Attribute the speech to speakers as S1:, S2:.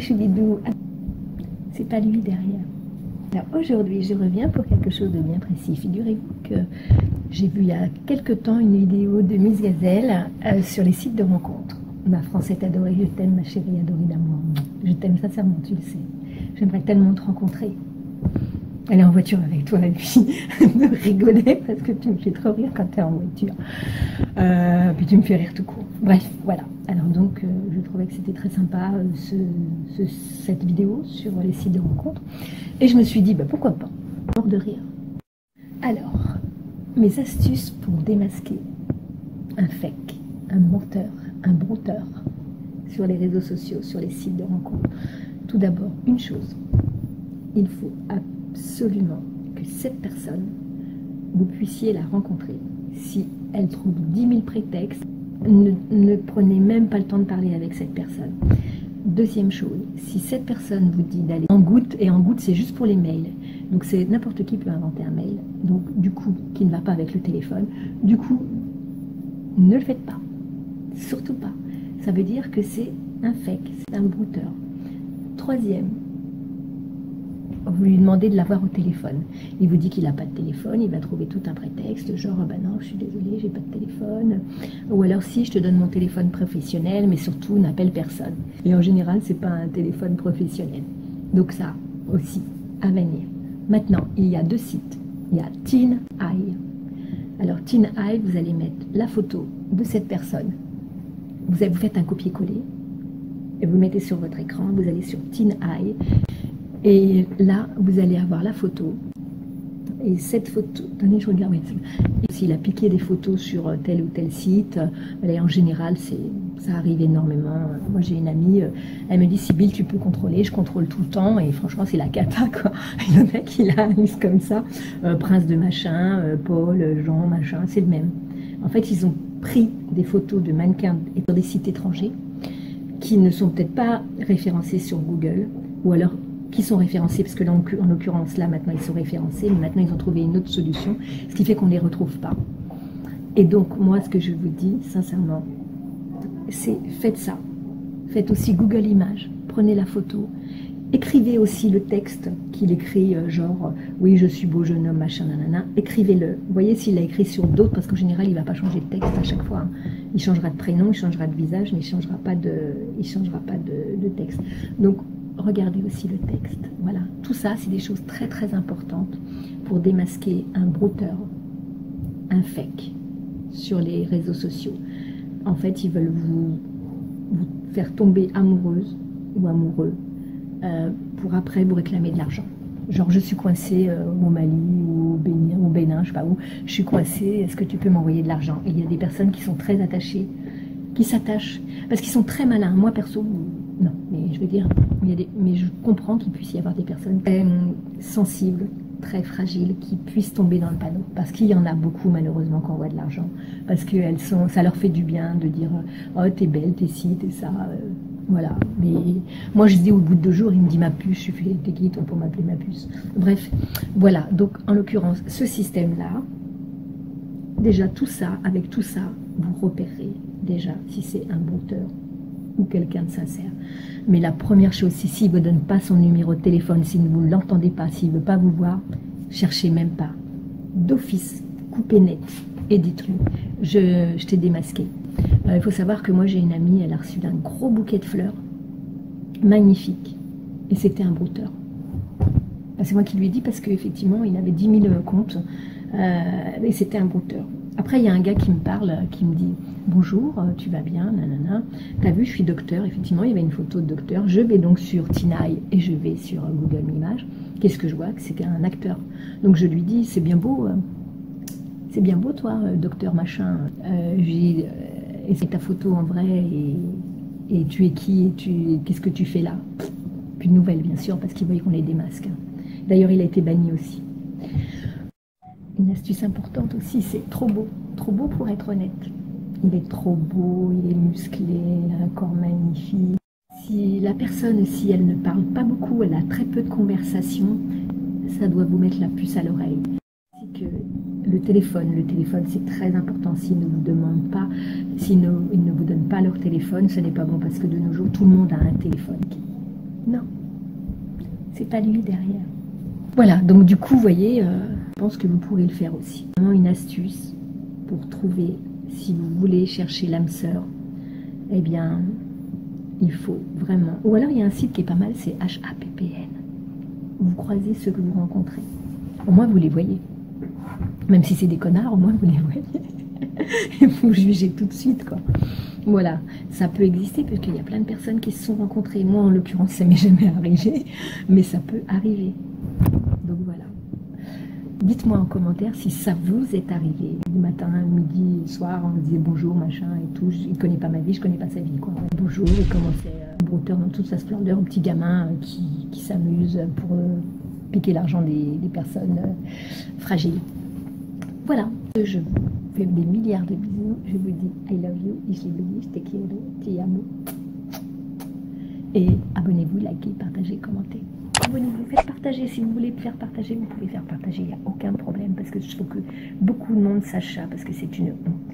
S1: choubidous. C'est pas lui derrière. Alors aujourd'hui, je reviens pour quelque chose de bien précis. Figurez-vous que j'ai vu il y a quelque temps une vidéo de Miss Gazelle euh, sur les sites de rencontres. Ma française adorée, je t'aime, ma chérie adorée d'amour. Je t'aime sincèrement, tu le sais. J'aimerais tellement te rencontrer. Elle est en voiture avec toi puis de rigoler parce que tu me fais trop rire quand tu es en voiture. Euh, puis tu me fais rire tout court. Bref, voilà. Alors donc, euh, je trouvais que c'était très sympa euh, cette vidéo sur les sites de rencontres. Et je me suis dit, bah, pourquoi pas Mort de rire. Alors, mes astuces pour démasquer un fake, un menteur, un brouteur sur les réseaux sociaux, sur les sites de rencontres. Tout d'abord, une chose, il faut absolument que cette personne, vous puissiez la rencontrer. Si elle trouve 10 000 prétextes, ne, prenez même pas le temps de parler avec cette personne. Deuxième chose, si cette personne vous dit d'aller en goutte, et en goutte c'est juste pour les mails, donc c'est n'importe qui peut inventer un mail, donc du coup qui ne va pas avec le téléphone, du coup ne le faites pas, surtout pas. Ça veut dire que c'est un fake, c'est un brouteur. Troisième, vous lui demandez de l'avoir au téléphone. Il vous dit qu'il n'a pas de téléphone, il va trouver tout un prétexte, genre bah non, je suis désolé, j'ai pas de téléphone. Ou alors si je te donne mon téléphone professionnel, mais surtout n'appelle personne. Et en général, c'est pas un téléphone professionnel. Donc ça aussi à venir. Maintenant, il y a deux sites. Il y a Teen Eye. Alors Teen Eye, vous allez mettre la photo de cette personne. Vous, vous faites un copier-coller et vous le mettez sur votre écran. Vous allez sur Teen Eye et là, vous allez avoir la photo. Et cette photo, attendez, je regarde. S'il a piqué des photos sur tel ou tel site, euh, en général, ça arrive énormément. Moi, j'ai une amie, euh, elle me dit Sibyl, tu peux contrôler, je contrôle tout le temps, et franchement, c'est la cata, quoi. Le mec, il a une liste comme ça, euh, prince de machin, Paul, Jean, machin, c'est le même. En fait, ils ont pris des photos de mannequins sur des sites étrangers qui ne sont peut-être pas référencés sur Google, ou alors qui sont référencés, parce que là, en l'occurrence, là, maintenant, ils sont référencés, mais maintenant, ils ont trouvé une autre solution, ce qui fait qu'on ne les retrouve pas. Et donc, moi, ce que je vous dis, sincèrement, c'est faites ça. Faites aussi Google Images, prenez la photo, écrivez aussi le texte qu'il écrit, euh, genre, oui, je suis beau jeune homme, machin, nanana, écrivez-le. Voyez s'il l'a écrit sur d'autres, parce qu'en général, il ne va pas changer de texte à chaque fois. Hein. Il changera de prénom, il changera de visage, mais il ne changera pas de, il changera pas de texte. Donc, regardez aussi le texte. Voilà, tout ça, c'est des choses très très importantes pour démasquer un brouteur, un fake sur les réseaux sociaux. En fait, ils veulent vous, faire tomber amoureuse ou amoureux euh, pour après vous réclamer de l'argent. Genre, je suis coincée euh, au Mali ou au Bénin, au Bénin, je sais pas où, je suis coincée, est-ce que tu peux m'envoyer de l'argent? Et il y a des personnes qui sont très attachées, qui s'attachent, parce qu'ils sont très malins. Moi, perso, non, mais je veux dire, mais je comprends qu'il puisse y avoir des personnes très sensibles, très fragiles, qui puissent tomber dans le panneau. Parce qu'il y en a beaucoup, malheureusement, qui envoient de l'argent. Parce que elles sont, ça leur fait du bien de dire Oh, t'es belle, t'es ci, t'es ça. Euh, voilà. Mais moi, je dis au bout de deux jours, il me dit ma puce, je fais t'es qui pour m'appeler ma puce Bref, voilà. Donc, en l'occurrence, ce système-là, déjà tout ça, avec tout ça, vous repérez déjà si c'est un brouteur ou quelqu'un de sincère. Mais la première chose, c'est s'il ne vous donne pas son numéro de téléphone, si vous l'entendez pas, s'il ne veut pas vous voir, cherchez même pas. D'office, coupez net et dites-lui, je, t'ai démasqué. Euh, il faut savoir que moi j'ai une amie, elle a reçu un gros bouquet de fleurs, magnifique, et c'était un brouteur. C'est moi qui lui ai dit parce qu'effectivement il avait 10 000 comptes, euh, et c'était un brouteur. Après, il y a un gars qui me parle, qui me dit Bonjour, euh, tu vas bien Nanana. T'as vu, je suis docteur. Effectivement, il y avait une photo de docteur. Je vais donc sur Tinaï et je vais sur Google Images. Qu'est-ce que je vois? C'est un acteur. Donc je lui dis C'est bien beau. Euh, c'est bien beau, toi, euh, docteur machin. Euh, Et c'est ta photo en vrai et, tu es qui qu'est-ce que tu fais là? Plus de nouvelles, bien sûr, parce qu'il voyait qu'on les démasque. D'ailleurs, il a été banni aussi. Une astuce importante aussi, c'est trop beau. Trop beau pour être honnête. Il est trop beau, il est musclé, il a un corps magnifique. Si la personne, si elle ne parle pas beaucoup, elle a très peu de conversation, ça doit vous mettre la puce à l'oreille. C'est que le téléphone, le téléphone c'est très important. S'ils ne vous demandent pas, s'ils ne, ne vous donnent pas leur téléphone, ce n'est pas bon parce que de nos jours, tout le monde a un téléphone. Non, c'est pas lui derrière. Voilà, donc du coup, vous voyez, euh, je pense que vous pourrez le faire aussi. Vraiment une astuce pour trouver, si vous voulez chercher l'âme sœur, eh bien, il faut vraiment. Ou alors il y a un site qui est pas mal, c'est HAPPN. Vous croisez ceux que vous rencontrez. Au moins vous les voyez. Même si c'est des connards, au moins vous les voyez. Et vous jugez tout de suite, quoi. Voilà, ça peut exister parce qu'il y a plein de personnes qui se sont rencontrées. Moi, en l'occurrence, ça m'est jamais arrivé, mais ça peut arriver. Dites-moi en commentaire si ça vous est arrivé. Du matin, midi, soir, on disait bonjour, machin et tout. Il ne connaît pas ma vie, je connais pas sa vie. Quoi. Bonjour, et commençait euh, brouteur dans toute sa splendeur, un petit gamin euh, qui, qui s'amuse pour euh, piquer l'argent des, personnes euh, fragiles. Voilà, je vous fais des milliards de bisous. Je vous dis I love you, je te te quiero, te amo. Et abonnez-vous, likez, partagez, commentez abonnez-vous, faites partager. Si vous voulez faire partager, vous pouvez faire partager, il n'y a aucun problème parce que je trouve que beaucoup de monde sache ça parce que c'est une honte.